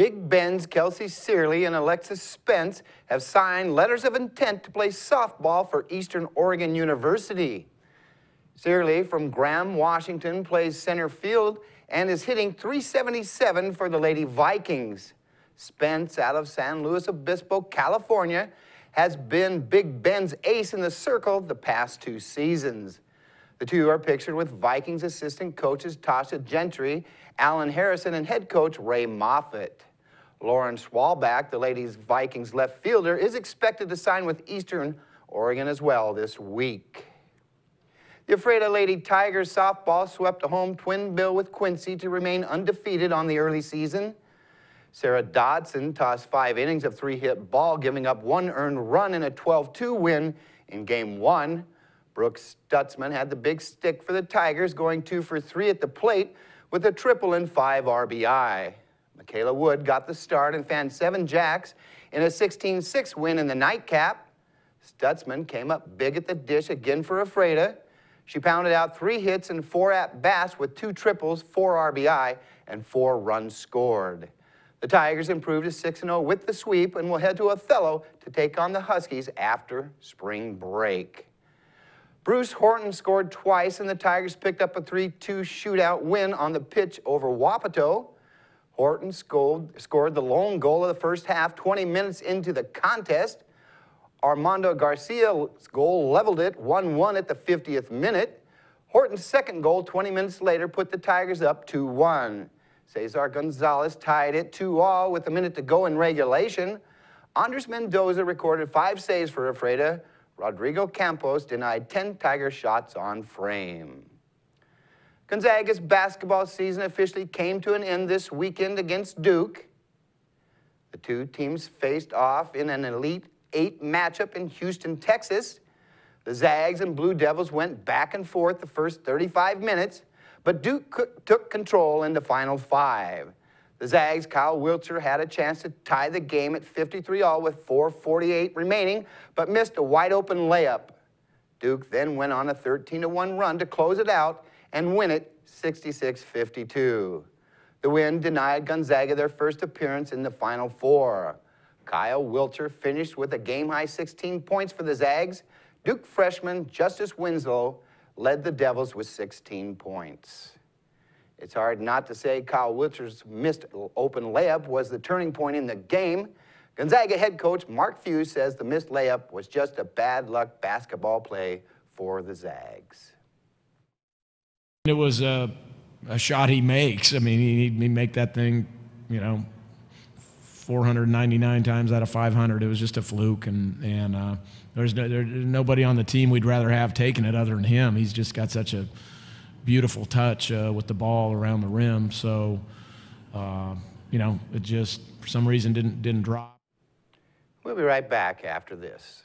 Big Bend's Kelsey Searly and Alexis Spence have signed letters of intent to play softball for Eastern Oregon University. Searly from Graham, Washington plays center field and is hitting 377 for the Lady Vikings. Spence out of San Luis Obispo, California, has been Big Bend's ace in the circle the past two seasons. The two are pictured with Vikings assistant coaches Tasha Gentry, Alan Harrison, and head coach Ray Moffitt. Lauren Swalback, the ladies' Vikings left fielder, is expected to sign with Eastern Oregon as well this week. The Ephrata Lady Tigers softball swept a home twin bill with Quincy to remain undefeated on the early season. Sarah Dodson tossed five innings of three-hit ball, giving up one earned run in a 12-2 win in game one. Brooks Stutzman had the big stick for the Tigers, going two for three at the plate with a triple and five RBI. Michaela Wood got the start and fanned seven jacks in a 16-6 win in the nightcap. Stutzman came up big at the dish again for Ephrata. She pounded out three hits and four at-bats with two triples, four RBI, and four runs scored. The Tigers improved to 6-0 with the sweep and will head to Othello to take on the Huskies after spring break. Bruce Horton scored twice, and the Tigers picked up a 3-2 shootout win on the pitch over Wapato. Horton scored, scored the lone goal of the first half 20 minutes into the contest. Armando Garcia's goal leveled it 1-1 at the 50th minute. Horton's second goal 20 minutes later put the Tigers up 2-1. Cesar Gonzalez tied it 2-all with a minute to go in regulation. Andres Mendoza recorded five saves for Ephrata. Rodrigo Campos denied 10 Tiger shots on frame. Gonzaga's basketball season officially came to an end this weekend against Duke. The two teams faced off in an Elite Eight matchup in Houston, Texas. The Zags and Blue Devils went back and forth the first 35 minutes, but Duke took control in the final five. The Zags' Kyle Wiltjer had a chance to tie the game at 53 all with 4.48 remaining, but missed a wide open layup. Duke then went on a 13 1 run to close it out and win it 66 52. The win denied Gonzaga their first appearance in the Final Four. Kyle Wiltjer finished with a game-high 16 points for the Zags. Duke freshman Justice Winslow led the Devils with 16 points. It's hard not to say Kyle Wiltjer's missed open layup was the turning point in the game. Gonzaga head coach Mark Few says the missed layup was just a bad luck basketball play for the Zags. It was a, a shot he makes. I mean, he, he make that thing, you know, 499 times out of 500. It was just a fluke, and and uh, there's, no, there's nobody on the team we'd rather have taken it other than him. He's just got such a beautiful touch uh, with the ball around the rim. So, uh, you know, it just for some reason didn't didn't drop. We'll be right back after this.